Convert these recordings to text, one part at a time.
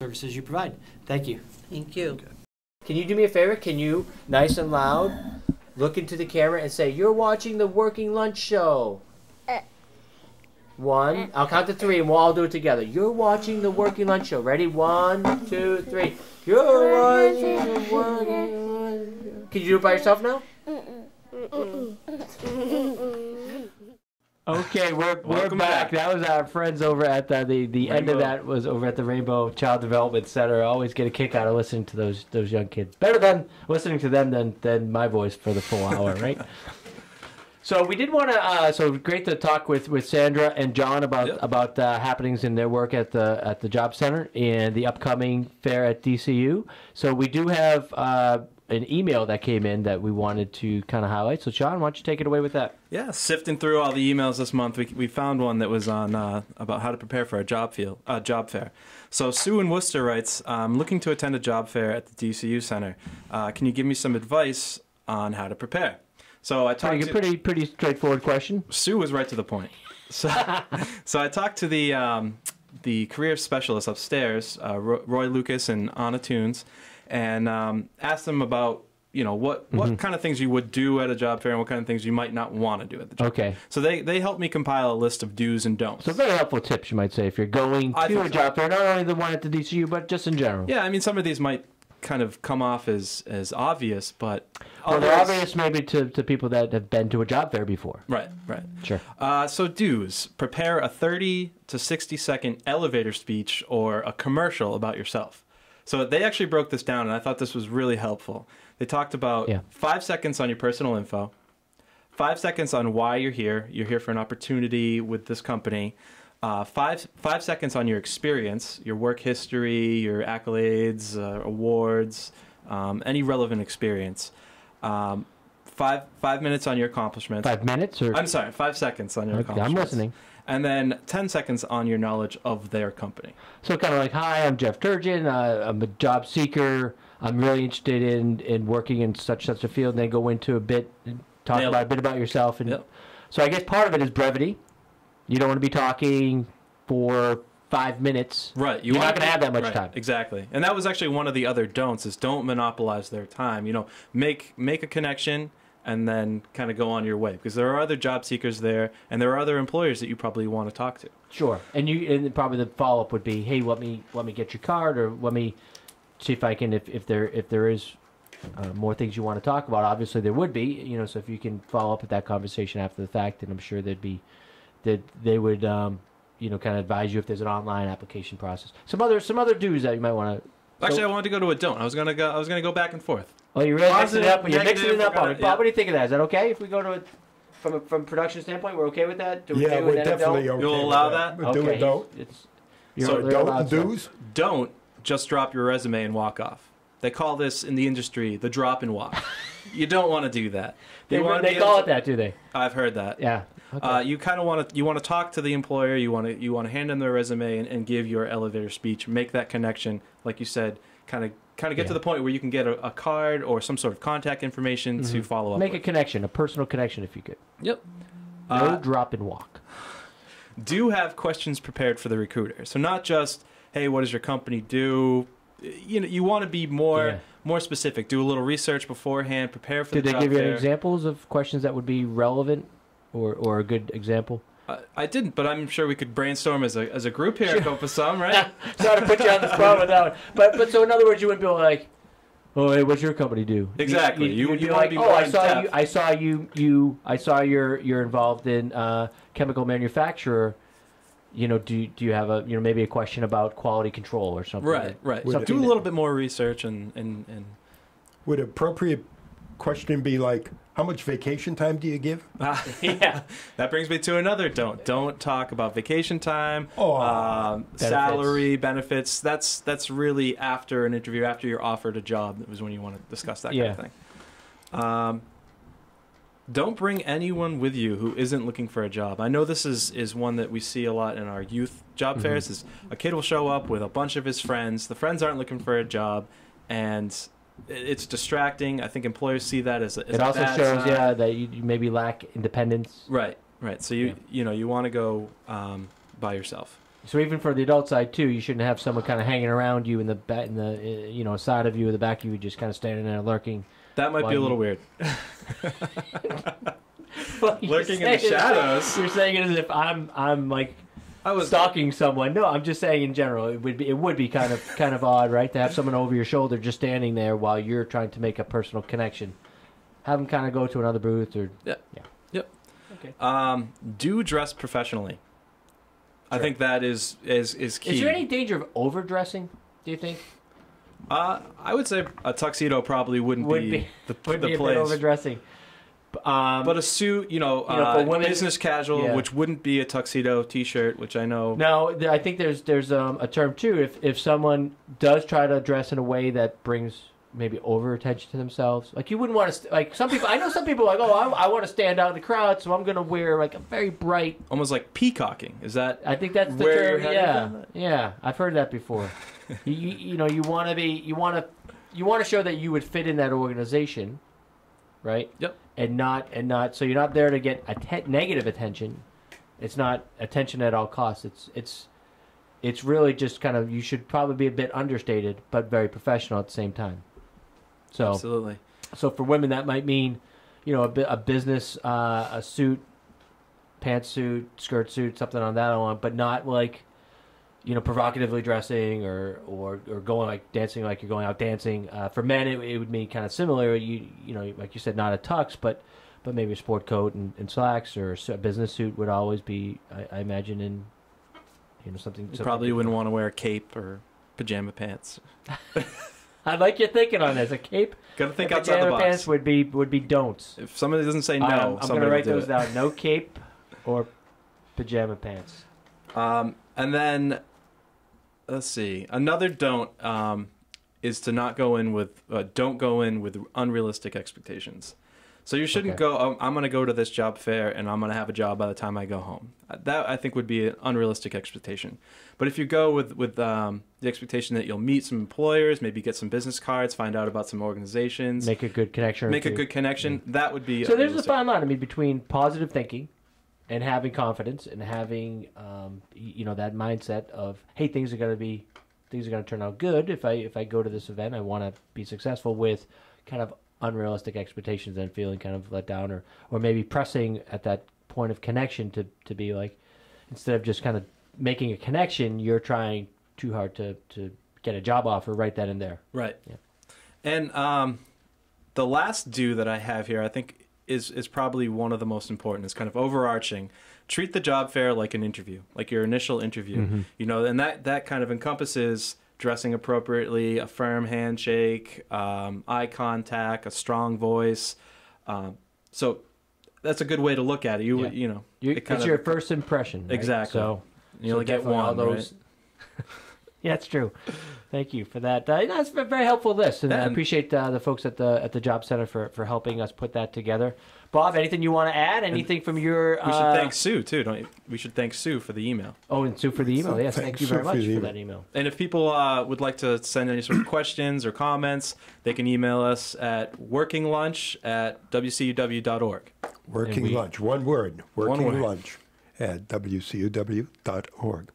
services you provide. Thank you. Thank you. Can you do me a favor? Can you, nice and loud, look into the camera and say, You're watching the Working Lunch Show? Uh. One, I'll count to three and we'll all do it together. You're watching the Working Lunch Show. Ready? One, two, three. You're watching the Working Lunch Show. Can you do it by yourself now? Okay, we're, we're back. back. That was our friends over at the the, the end of that was over at the Rainbow Child Development Center. I always get a kick out of listening to those those young kids. Better than listening to them than than my voice for the full hour, right? So we did want to. Uh, so great to talk with, with Sandra and John about Yep. about uh, happenings in their work at the at the job center and the upcoming fair at DCU. So we do have uh, an email that came in that we wanted to kind of highlight. So John, why don't you take it away with that? Yeah, sifting through all the emails this month, we, we found one that was on uh, about how to prepare for a job field uh, job fair. So Sue in Worcester writes, "I'm looking to attend a job fair at the DCU Center. Uh, can you give me some advice on how to prepare?" So I talked Pretty to pretty pretty straightforward question. Sue was right to the point. So, so I talked to the um, the career specialist upstairs, uh, Roy Lucas and Anna Tunes, and um, asked them about you know what what Mm-hmm. kind of things you would do at a job fair and what kind of things you might not want to do at the job. Okay. So they they helped me compile a list of do's and don'ts. So very helpful tips, you might say, if you're going I to a so. job fair, not only the one at the DCU, but just in general. yeah, I mean some of these might kind of come off as as obvious, but Well, they're obvious maybe to, to people that have been to a job fair before. Right, right. Sure. Uh, so do's prepare a 30 to 60 second elevator speech or a commercial about yourself. So they actually broke this down, and I thought this was really helpful. They talked about Yeah. five seconds on your personal info, five seconds on why you're here. You're here for an opportunity with this company. Uh, five five seconds on your experience, your work history, your accolades, uh, awards, um, any relevant experience. Um, five five minutes on your accomplishments. Five minutes or I'm sorry, five seconds on your Okay, I'm listening. And then 10 seconds on your knowledge of their company. So kind of like, hi, I'm Jeff Turgeon. Uh, I'm a job seeker. I'm really interested in, in working in such such a field. And then go into a bit, talk Nailed about a bit about yourself. And Yep. so I guess part of it is brevity. You don't want to be talking for five minutes. Right. You are not going to have that much right, time. Exactly. And that was actually one of the other don'ts is don't monopolize their time. You know, make make a connection and then kind of go on your way because there are other job seekers there and there are other employers that you probably want to talk to. Sure. And you and probably the follow up would be, hey, let me let me get your card or let me see if I can if, if there if there is uh, more things you want to talk about. Obviously there would be, you know, so if you can follow up with that conversation after the fact, then I'm sure there'd be that they would um, you know kind of advise you if there's an online application process. Some other some other dues that you might want to. Actually, I wanted to go to a don't. I was gonna go. I was gonna go back and forth. Oh, you're really mixing it up. You're mixing it up on it. Bob, yeah. what do you think of that? Is that okay if we go to it from a, from production standpoint? We're okay with that? Do we Yeah, do we're an definitely okay. You'll with allow that? We'll do it, don't. It's, So they're Don't allowed the to. dues? Don't just drop your resume and walk off. They call this in the industry the drop and walk. you don't want to do that. They, You wanna they call able it that, do they? I've heard that. Yeah. Okay. Uh, you kind of want to you want to talk to the employer. You want to you want to hand them their resume and, and give your elevator speech. Make that connection, like you said. Kind of kind of get Yeah. to the point where you can get a, a card or some sort of contact information to follow up. Mm-hmm. Make a connection, a personal connection, if you could. Yep. No Uh, drop and walk. do have questions prepared for the recruiter. So not just hey, what does your company do? You know, you want to be more Yeah. more specific. Do a little research beforehand. Prepare for Did the they give you any fair. examples of questions that would be relevant, or or a good example? I, I didn't, but I'm sure we could brainstorm as a as a group here and come up with some, right? Sorry to put you on the spot with that one, but but so in other words, you wouldn't be like, oh, hey, what's your company do? Exactly. You- would you be like, be oh, I saw depth. you, I saw you, you, I saw you're you're involved in uh, chemical manufacturer. You know, do do you have a you know maybe a question about quality control or something? Right, right. Would So do a little bit more research and and and Would appropriate question be like, how much vacation time do you give? yeah. That brings me to another don't. Don't talk about vacation time, Oh. um, salary, benefits. That's that's really after an interview, after you're offered a job. That was when you want to discuss that Yeah. kind of thing. Um, don't bring anyone with you who isn't looking for a job. I know this is is one that we see a lot in our youth job Mhm. fairs. Is a kid will show up with a bunch of his friends. The friends aren't looking for a job, and it- it's distracting. I think employers see that as a, as It also shows, sign. yeah, that you, you maybe lack independence. Right, right. So you Yeah. you know you want to go um, by yourself. So even for the adult side too, you shouldn't have someone kind of hanging around you in the back, in the uh, you know side of you or the back of you, just kind of standing there lurking. That might be a you- little weird. Well, you're Lurking in the shadows. You're saying it as if I'm I'm like I was stalking someone. No, I'm just saying in general, it would be it would be kind of kind of odd, right, to have someone over your shoulder just standing there while you're trying to make a personal connection. Have them kind of go to another booth or Yeah. yeah. Yep. Okay. Um, do dress professionally. I think that is is is key. Is there any danger of overdressing? Do you think Uh, I would say a tuxedo probably wouldn't would be, be the, would the be a bit place. overdressing? Um, But a suit, you know, You know, uh, women- business casual, Yeah. which wouldn't be a tuxedo T-shirt, which I know. No, I think there's there's um, a term too. If if someone does try to dress in a way that brings maybe over attention to themselves, like you wouldn't want to st- like some people. I know some people are like, oh, I, I want to stand out in the crowd, so I'm gonna wear like a very bright. Almost like peacocking. Is that? I think that's the term. Yeah, yeah, I've heard that before. you, you you know you want to be you want to you want to show that you would fit in that organization, right? Yep. And not and not so you're not there to get atten- negative attention. It's not attention at all costs. It's it's it's really just kind of you should probably be a bit understated but very professional at the same time. So Absolutely. so for women that might mean, you know, a, a business uh, a suit, pantsuit, skirt suit, something on that one, but not like, you know, provocatively dressing or or, or going like dancing like you're going out dancing. Uh, for men, it, it would mean kind of similar. You you know, like you said, not a tux, but but maybe a sport coat and, and slacks or a business suit would always be, I, I imagine, in you know something. Something probably wouldn't want to wear a cape or pajama pants. I like your thinking on this. A cape, Got to think outside the box. pants would be would be don'ts. If somebody doesn't say no, I'm, I'm gonna write those it. down. No cape or pajama pants. Um, and then let's see. Another don't um, is to not go in with uh, don't go in with unrealistic expectations. So you shouldn't Okay. go. "Oh, I'm going to go to this job fair and I'm going to have a job by the time I go home. Uh, That I think would be an unrealistic expectation. But if you go with with um, the expectation that you'll meet some employers, maybe get some business cards, find out about some organizations, make, Make a good connection. or a good connection, that would be. So there's a fine line. I mean, between positive thinking and having confidence and having, um, you know, that mindset of, hey, things are gonna be, things are gonna turn out good. If I if I go to this event, I want to be successful. With kind of unrealistic expectations and feeling kind of let down, or or maybe pressing at that point of connection to to be like, instead of just kind of making a connection, you're trying too hard to to get a job offer right then and there. Right. Yeah. And um, the last do that I have here, I think, is is probably one of the most important. It's kind of overarching. Treat the job fair like an interview, like your initial interview. Mm-hmm. You know, and that that kind of encompasses dressing appropriately, a firm handshake, um, eye contact, a strong voice. Um, so that's a good way to look at it. You Yeah. you know, You, it it's of- your first impression. right? Exactly. So you only So get one. all those. right? yeah, it's true. Thank you for that. Uh, that's a very helpful list, and I appreciate uh, the folks at the at the job center for, for helping us put that together. Bob, anything you want to add? Anything from your? We should uh, thank Sue too, don't you? We should thank Sue for the email. Oh, and Sue for the email. Yes, thank thank you Sue very for much the for that email. And if people uh, would like to send any sort of questions or comments, they can email us at workinglunch at wcuw.org. Working we- lunch, one word. One Working word. lunch at wcuw.org.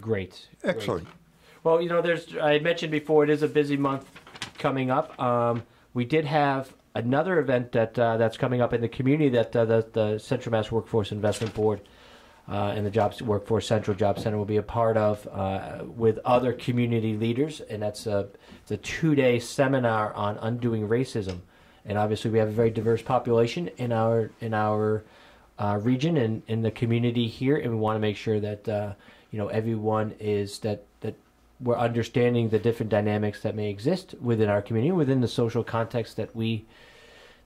Great. Excellent. Great. Well, you know, there's I mentioned before it is a busy month coming up. Um, we did have another event that uh, that's coming up in the community that uh, the, the Central Mass Workforce Investment Board uh, and the Jobs Workforce Central Job Center will be a part of uh, with other community leaders, and that's a it's a two day seminar on undoing racism. And obviously, we have a very diverse population in our in our uh, region and in the community here, and we want to make sure that uh, you know everyone is that that we're understanding the different dynamics that may exist within our community, within the social context that we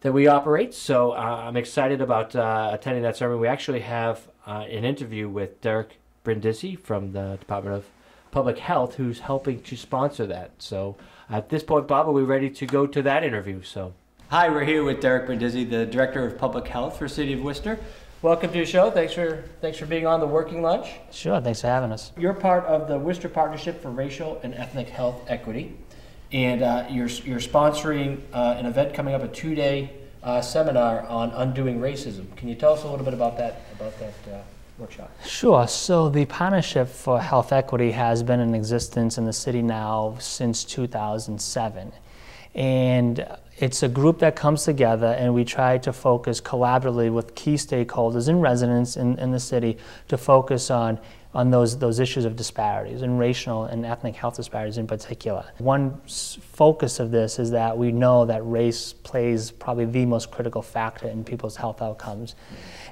that we operate. So uh, I'm excited about uh, attending that ceremony. We actually have uh, an interview with Derek Brindisi from the Department of Public Health, who's helping to sponsor that. So at this point, Bob, are we ready to go to that interview? So. Hi, we're here with Derek Brindisi, the Director of Public Health for City of Worcester. Welcome to the show. Thanks for thanks for being on the Working Lunch. Sure, thanks for having us. You're part of the Worcester Partnership for Racial and Ethnic Health Equity, and uh, you're you're sponsoring uh, an event coming up, a two-day uh, seminar on undoing racism. Can you tell us a little bit about that about that uh, workshop. Sure. So the Partnership for Health Equity has been in existence in the city now since 2007. And it's a group that comes together and we try to focus collaboratively with key stakeholders and residents in, in the city to focus on on those, those issues of disparities and racial and ethnic health disparities in particular. One focus of this is that we know that race plays probably the most critical factor in people's health outcomes.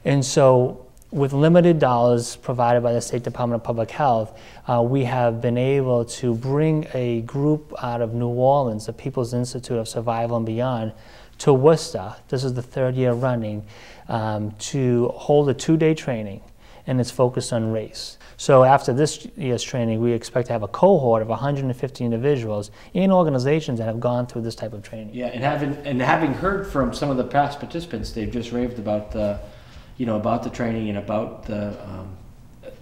And so with limited dollars provided by the State Department of Public Health, uh, we have been able to bring a group out of New Orleans, the People's Institute of Survival and Beyond, to Worcester. This is the third year running um, to hold a two-day training, and it's focused on race. So after this year's training, we expect to have a cohort of 150 individuals in organizations that have gone through this type of training. Yeah, and having and having heard from some of the past participants, they've just raved about the, you know, about the training and about the, um,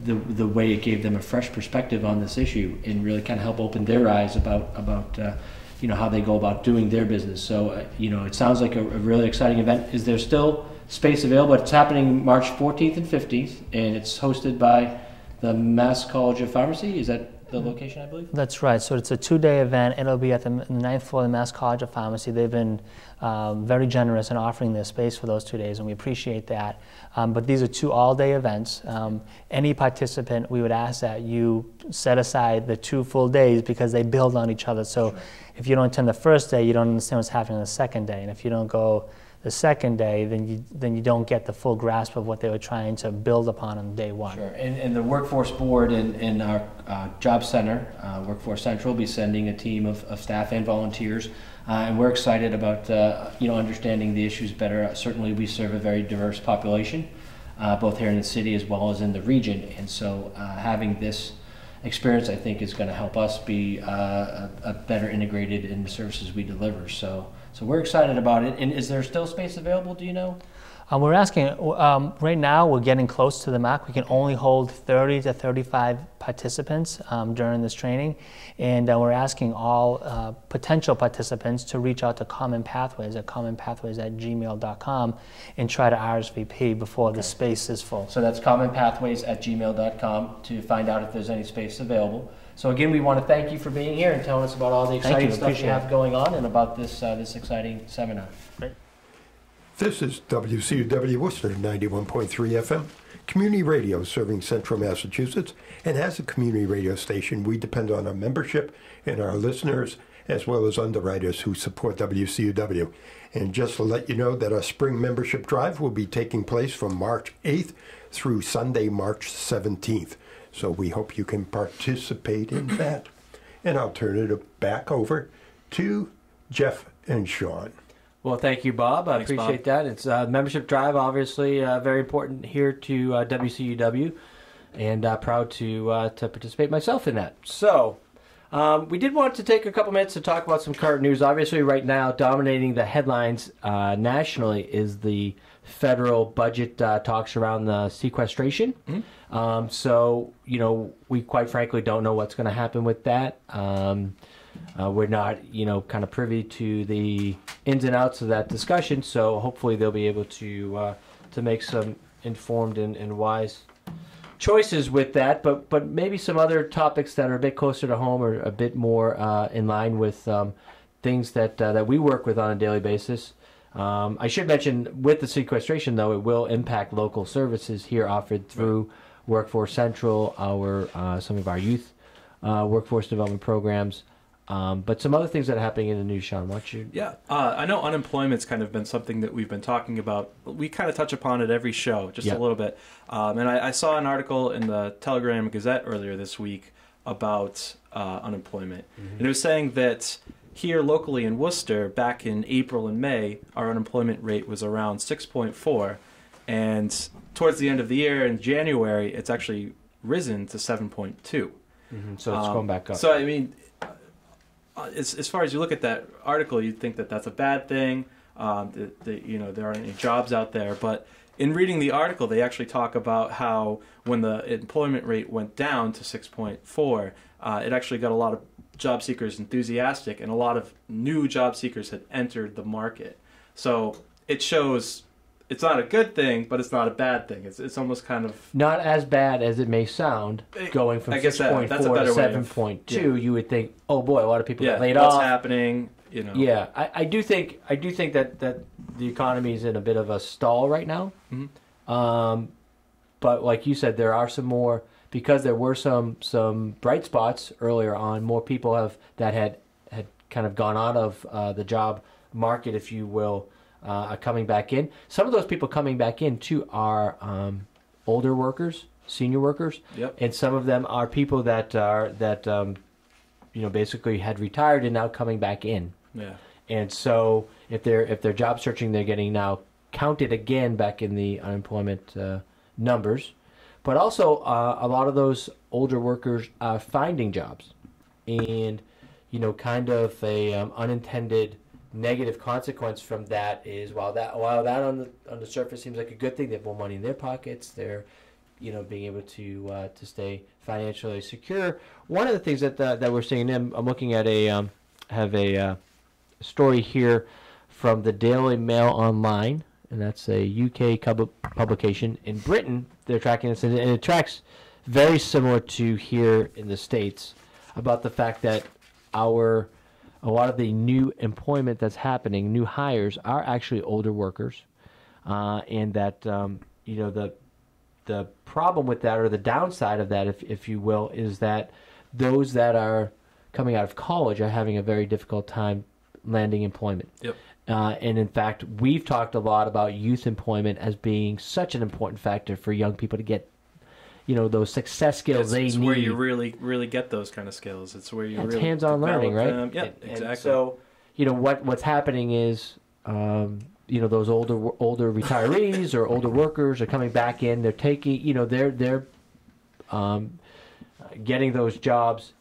the the way it gave them a fresh perspective on this issue and really kind of help open their eyes about about. Uh, you know how they go about doing their business. So uh, you know it sounds like a, a really exciting event. Is there still space available? It's happening March 14th and 15th, and it's hosted by the Mass College of Pharmacy. Is that the location, I believe? That's right. So it's a two-day event. It'll be at the ninth floor of the Mass College of Pharmacy. They've been um, very generous in offering their space for those two days, and we appreciate that. Um, but these are two all-day events. Um, any participant, we would ask that you set aside the two full days because they build on each other. So if you don't attend the first day, you don't understand what's happening on the second day, and if you don't go the second day, then you then you don't get the full grasp of what they were trying to build upon on day one. Sure, and, and the workforce board and, our uh, job center, uh, Workforce Central, will be sending a team of, of staff and volunteers. Uh, and we're excited about, uh, you know, understanding the issues better. Certainly we serve a very diverse population, uh, both here in the city as well as in the region. And so uh, having this experience, I think, is going to help us be uh, a, a better integrated in the services we deliver. So, so we're excited about it. And is there still space available, do you know? Um, we're asking, um, right now we're getting close to the mark. We can only hold 30 to 35 participants um, during this training. And uh, we're asking all uh, potential participants to reach out to Common Pathways at commonpathways at gmail.com and try to RSVP before the space is full. So that's commonpathways at gmail.com to find out if there's any space available. So again, we want to thank you for being here and telling us about all the exciting you, stuff you have it. going on and about this uh, this exciting seminar. This is WCUW Worcester 91.3 FM, community radio serving central Massachusetts. And as a community radio station, we depend on our membership and our listeners, as well as underwriters who support WCUW. And just to let you know that our spring membership drive will be taking place from March 8th through Sunday, March 17th. So we hope you can participate in that. And I'll turn it back over to Jeff and Sean. Well, thank you, Bob. I Thanks, appreciate that. It's uh, membership drive, obviously uh, very important here to uh, WCUW, and uh, proud to uh, to participate myself in that. So. Um, we did want to take a couple minutes to talk about some current news. Obviously, right now, dominating the headlines uh, nationally is the federal budget uh, talks around the sequestration. Um, so, you know, we quite frankly don't know what's going to happen with that. Um, uh, we're not, you know, kind of privy to the ins and outs of that discussion. So hopefully they'll be able to uh, to make some informed and, and wise choices with that. But but maybe some other topics that are a bit closer to home or a bit more uh, in line with um, things that uh, that we work with on a daily basis. Um, I should mention with the sequestration, though, it will impact local services here offered through Workforce Central, our uh, some of our youth uh, workforce development programs, um, but some other things that are happening in the news. Sean, why you? Yeah, uh, I know unemployment's kind of been something that we've been talking about. We kind of touch upon it every show, just Yeah. a little bit. Um, and I, I saw an article in the Telegram Gazette earlier this week about uh, unemployment, and it was saying that here locally in Worcester, back in April and May, our unemployment rate was around 6.4, and towards the end of the year in January, it's actually risen to 7.2. So it's Um, going back up. So I mean, uh, as as far as you look at that article, you'd think that that's a bad thing. Um, that, that you know there aren't any jobs out there, but in reading the article, they actually talk about how when the employment rate went down to 6.4, uh, it actually got a lot of job seekers enthusiastic, and a lot of new job seekers had entered the market. So it shows it's not a good thing, but it's not a bad thing. It's it's almost kind of Not as bad as it may sound, Eh, going from six that- point four to way of- seven point two. You would think, oh boy, a lot of people yeah, laid what's off. happening. You know. Yeah, I, I do think I do think that that the economy is in a bit of a stall right now. Mhm. Um, but like you said, there are some more because there were some some bright spots earlier on. More people have that had had kind of gone out of uh, the job market, if you will, uh, are coming back in. Some of those people coming back in too are um, older workers, senior workers, Yep. and some of them are people that are that um, you know basically had retired and now coming back in. Yeah. And so if they're if they're job searching, they're getting now counted again back in the unemployment uh, numbers. But also, uh, a lot of those older workers are finding jobs, and you know, kind of a um, unintended negative consequence from that is while that while that on the on the surface seems like a good thing, they have more money in their pockets. They're you know being able to uh, to stay financially secure. One of the things that uh, that we're seeing, I'm, I'm looking at a um, have a uh, story here from the Daily Mail Online, and that's a UK cub- publication. In Britain, they're tracking this, and it, and it tracks very similar to here in the States about the fact that our a lot of the new employment that's happening, new hires, are actually older workers, uh, and that um, you know the the problem with that, or the downside of that, if if you will, is that those that are coming out of college are having a very difficult time landing employment. Yep. Uh, and in fact, we've talked a lot about youth employment as being such an important factor for young people to get, you know, those success skills It's, they it's need. where you really really get those kind of skills. It's where you Yeah, it's really hands-on learning, right? them. Yeah, And- and exactly. so, you know, what what's happening is, um, you know, those older older retirees or older workers are coming back in. They're taking, you know, they're they're um, getting those jobs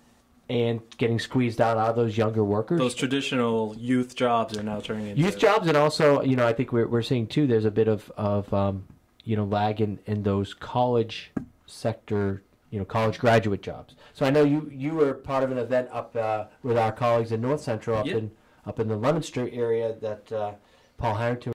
and getting squeezed out out of those younger workers. those traditional youth jobs are now turning into youth jobs and also you know i think we're, we're seeing too there's a bit of of um, you know lag in in those college sector you know college graduate jobs so i know you you were part of an event up uh, with our colleagues in north central up Yeah. in up in the Leominster area that uh, paul harrington